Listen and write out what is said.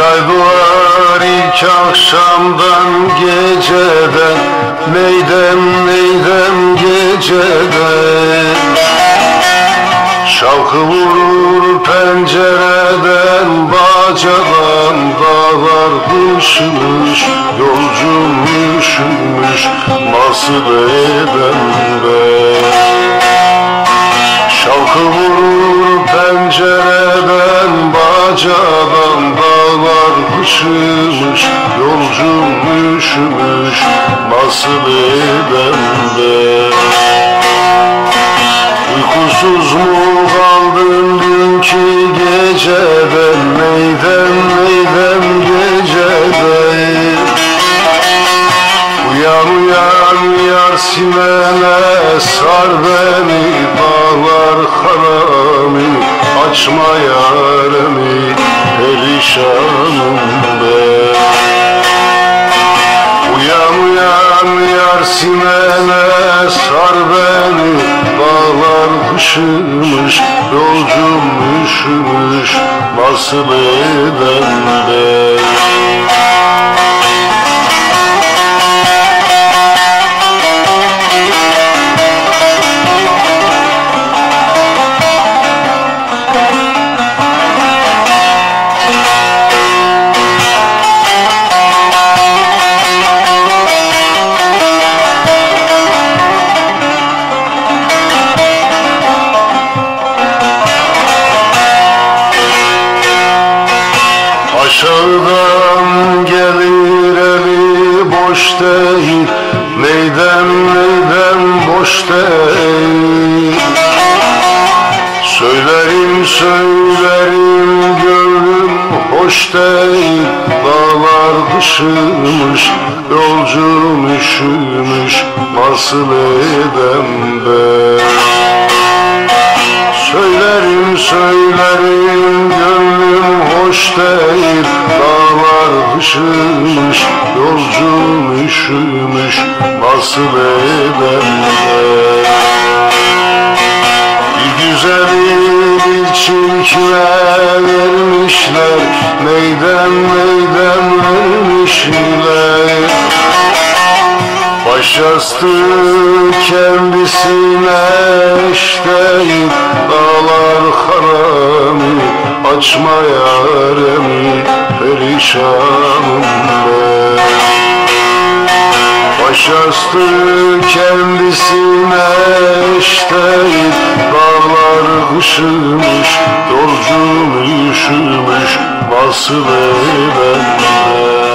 Çay duvar ilk akşamdan geceden Meydem meydem geceden. Şavkı vurur pencereden Bacadan dağlar düşmüş Yolcum üşümüş Nasıl edem ben. Şavkı vurur pencereden Bacadan dağlar ışımış Yolcum üşümüş Nasıl eden be Uykusuz mu kaldın dünkü geceden? Neydem neydem gecede Uyan uyan yar simene Sar beni bağlar harami Açma yaremi perişanım be Uyan uyan yar simene Sar beni. Bağlar kışımış Yolcum üşümüş nasıl eden be Aşağıdan gelir eli boş değil Neyden neyden boş değil? Söylerim söylerim gönlüm hoş değil Dağlar kışımış yolcum üşümüş Nasıl edem be Söylerim söylerim değil Dağlar ışımış yolcum üşümüş Nasıl eder Bir güzeli bir çirkine vermişler Neyden neyden vermişler. Başastı kendisine eşteyip Dağlar harami açma yaremi Perişanım be Başastı kendisine eşteyip Dağlar kışımış Yolcum üşümüş Nasıl be